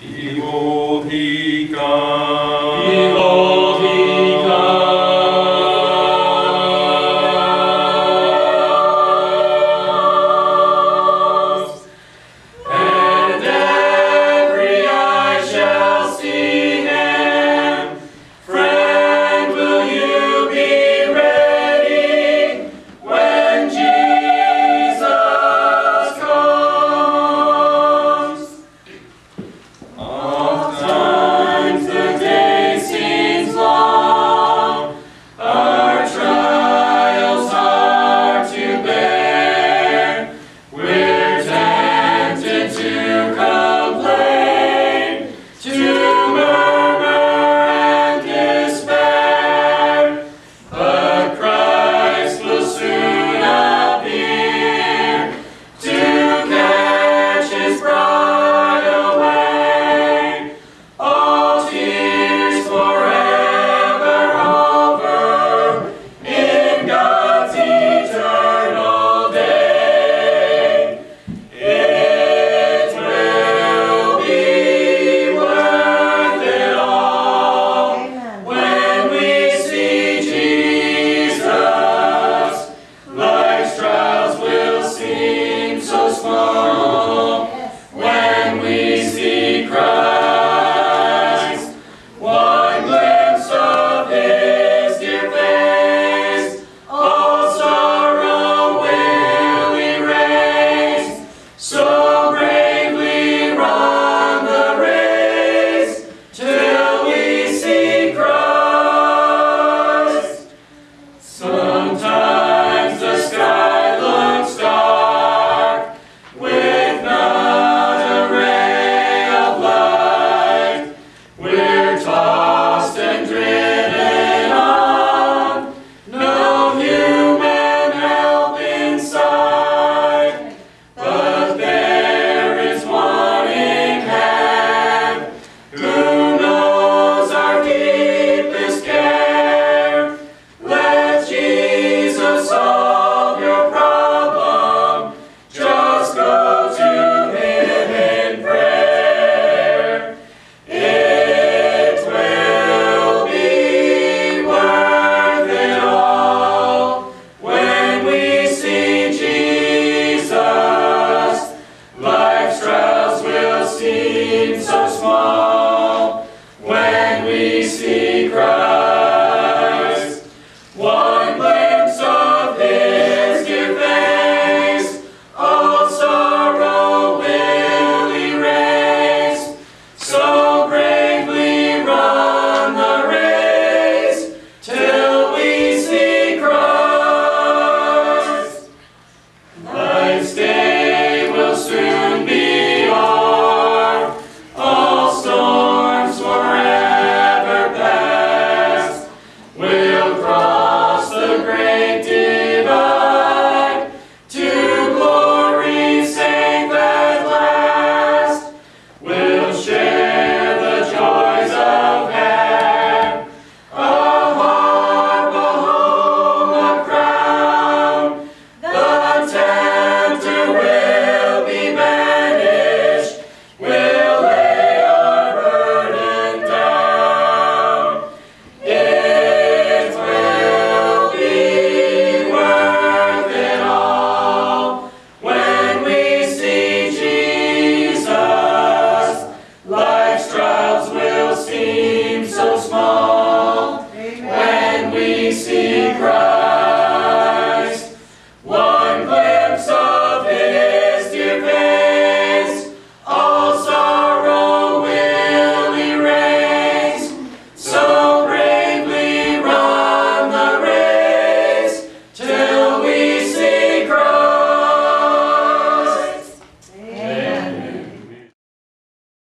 Behold, see Christ. See